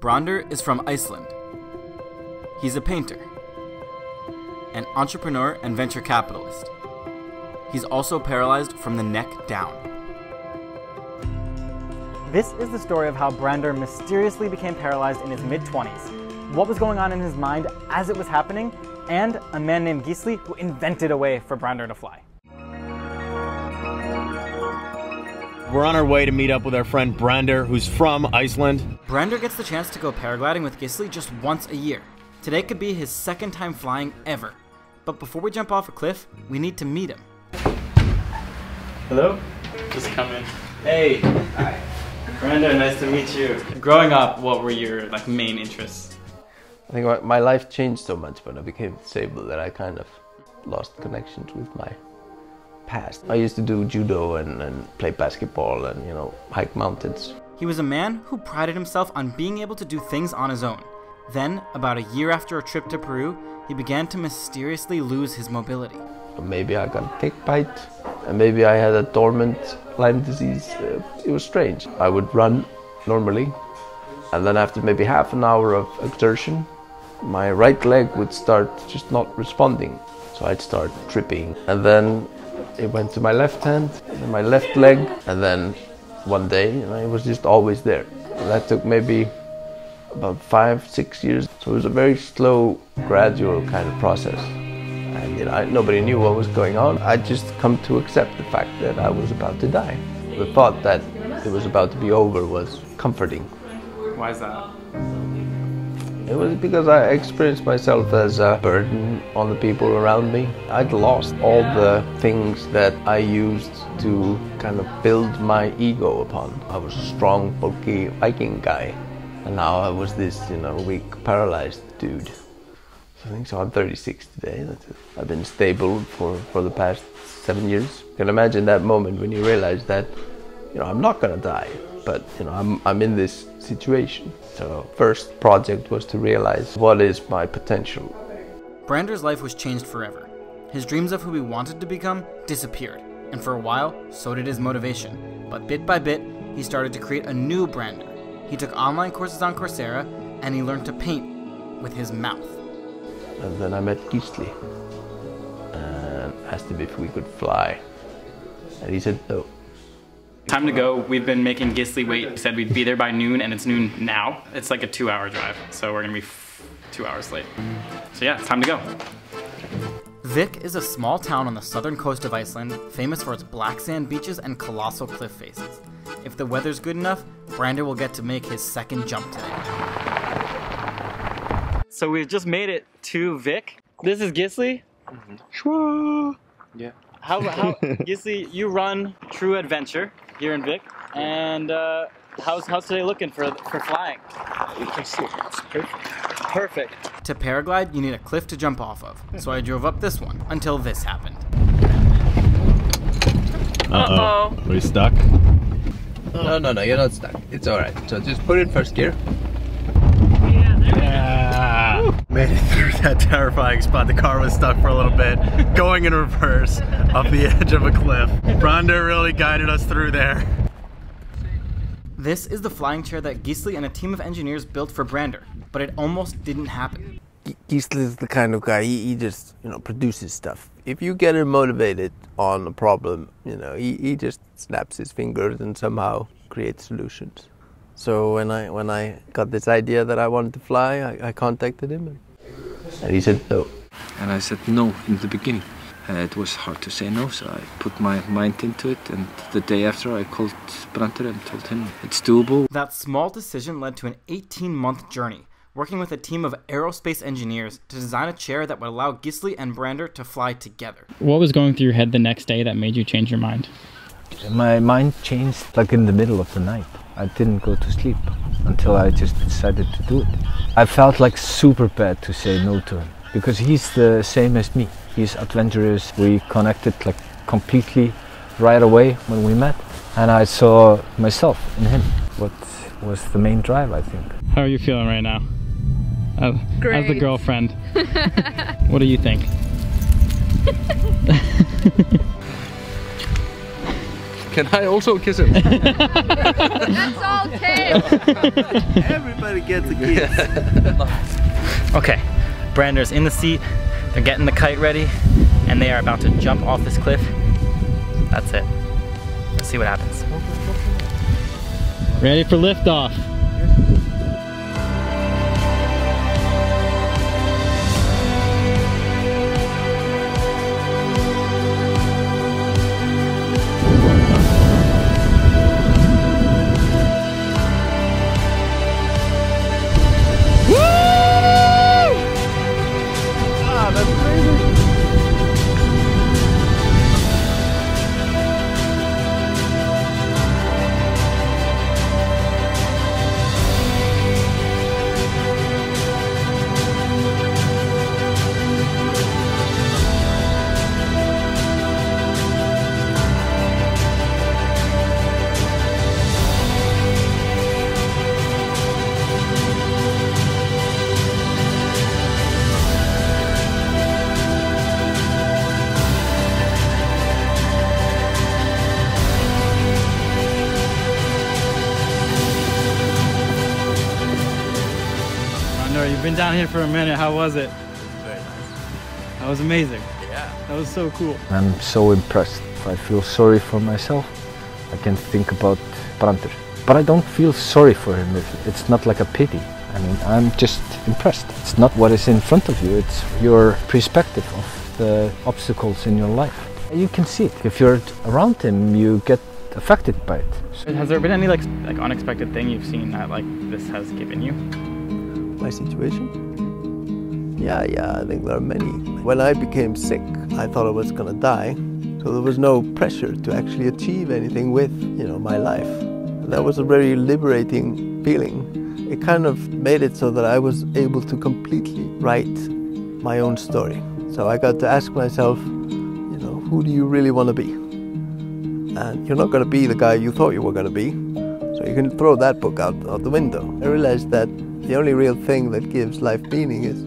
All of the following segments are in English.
Brandur is from Iceland. He's a painter, an entrepreneur and venture capitalist. He's also paralyzed from the neck down. This is the story of how Brandur mysteriously became paralyzed in his mid 20s, what was going on in his mind as it was happening, and a man named Gisli who invented a way for Brandur to fly. We're on our way to meet up with our friend Brandur, who's from Iceland. Brandur gets the chance to go paragliding with Gisli just once a year. Today could be his second time flying ever. But before we jump off a cliff, we need to meet him. Hello? Just come in. Hey. Hi. Brandur, nice to meet you. Growing up, what were your like main interests? I think my life changed so much when I became disabled that I kind of lost connections with my past. I used to do judo and, and play basketball and, you know, hike mountains. He was a man who prided himself on being able to do things on his own. Then, about a year after a trip to Peru, he began to mysteriously lose his mobility. Maybe I got a tick bite, and maybe I had a dormant Lyme disease. Uh, it was strange. I would run normally, and then after maybe half an hour of exertion, my right leg would start just not responding. So I'd start tripping, and then it went to my left hand, and my left leg, and then one day, you know, it was just always there. That took maybe about five, six years. So it was a very slow, gradual kind of process. And you know, I, nobody knew what was going on. I just come to accept the fact that I was about to die. The thought that it was about to be over was comforting. Why is that? It was because I experienced myself as a burden on the people around me. I'd lost all the things that I used to kind of build my ego upon. I was a strong, bulky Viking guy, and now I was this, you know, weak, paralyzed dude. So I think so. I'm 36 today. I've been stable for, for the past seven years. You can imagine that moment when you realize that, you know, I'm not gonna die, but you know, I'm I'm in this situation. So first project was to realize what is my potential. Brandur's life was changed forever. His dreams of who he wanted to become disappeared, and for a while, so did his motivation. But bit by bit, he started to create a new Brandur. He took online courses on Coursera, and he learned to paint with his mouth. And then I met Gisli and asked him if we could fly. And he said no. Time to go. We've been making Gisli wait. We said we'd be there by noon, and it's noon now. It's like a two-hour drive, so we're gonna be two hours late. So yeah, it's time to go. Vik is a small town on the southern coast of Iceland, famous for its black sand beaches and colossal cliff faces. If the weather's good enough, Brandur will get to make his second jump today. So we've just made it to Vik. This is Gisli. Mm-hmm. Yeah. How, how Gisli, you run True Adventure here in Vik, and uh, how's how's today looking for for flying? You can see it. It's perfect. Perfect. To paraglide, you need a cliff to jump off of. So I drove up this one until this happened. Uh-oh. Are we stuck? No, no, no, you're not stuck. It's alright. So just put it in first gear. Yeah. Made it through that terrifying spot. The car was stuck for a little bit, going in reverse up the edge of a cliff. Brandur really guided us through there. This is the flying chair that Gisli and a team of engineers built for Brandur, but it almost didn't happen. Gisli is the kind of guy, he, he just, you know, produces stuff. If you get him motivated on a problem, you know, he, he just snaps his fingers and somehow creates solutions. So when I when I got this idea that I wanted to fly, I, I contacted him, and, and he said no. And I said no in the beginning. Uh, it was hard to say no, so I put my mind into it. And the day after, I called Brandur and told him it's doable. That small decision led to an 18 month journey, working with a team of aerospace engineers to design a chair that would allow Gisli and Brandur to fly together. What was going through your head the next day that made you change your mind? My mind changed like in the middle of the night. I didn't go to sleep until I just decided to do it. I felt like super bad to say no to him because he's the same as me. He's adventurous. We connected like completely right away when we met, and I saw myself in him. What was the main drive, I think. How are you feeling right now? As, as the girlfriend. what do you think? Can I also kiss him? That's all tail. Everybody gets a kiss. Okay, Brandur's in the seat, they're getting the kite ready, and they are about to jump off this cliff. That's it. Let's see what happens. Ready for liftoff. Been down here for a minute. How was it? Very nice. That was amazing. Yeah. That was so cool. I'm so impressed. I feel sorry for myself. I can think about Brandur. But I don't feel sorry for him. It's not like a pity. I mean, I'm just impressed. It's not what is in front of you, it's your perspective of the obstacles in your life. You can see it. If you're around him, you get affected by it. Has there been any like like unexpected thing you've seen that like this has given you? My situation? Yeah, yeah, I think there are many. When I became sick, I thought I was gonna die, so there was no pressure to actually achieve anything with, you know, my life. And that was a very liberating feeling. It kind of made it so that I was able to completely write my own story. So I got to ask myself, you know, who do you really want to be? And you're not going to be the guy you thought you were going to be. So you can throw that book out, out the window. I realized that the only real thing that gives life meaning is,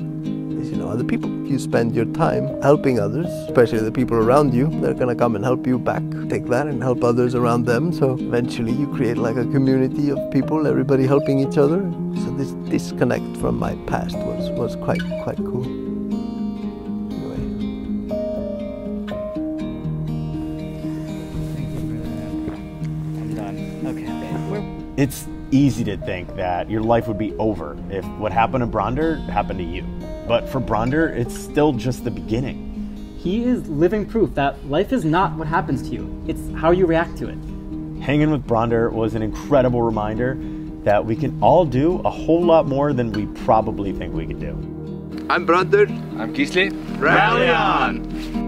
is you know, other people. If you spend your time helping others, especially the people around you, they're gonna come and help you back. Take that and help others around them. So eventually you create like a community of people, everybody helping each other. So this disconnect from my past was, was quite quite cool. Anyway. I'm done. Okay. It's easy to think that your life would be over if what happened to Brandur happened to you. But for Brandur, it's still just the beginning. He is living proof that life is not what happens to you, it's how you react to it. Hanging with Brandur was an incredible reminder that we can all do a whole lot more than we probably think we could do. I'm Brandur. I'm Gisli. Rally on!